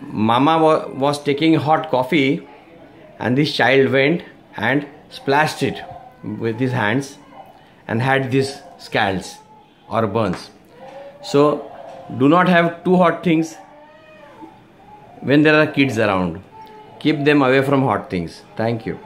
mama was taking hot coffee and this child went and splashed it with his hands and had these scalds or burns. So do not have too hot things when there are kids around. Keep them away from hot things. Thank you.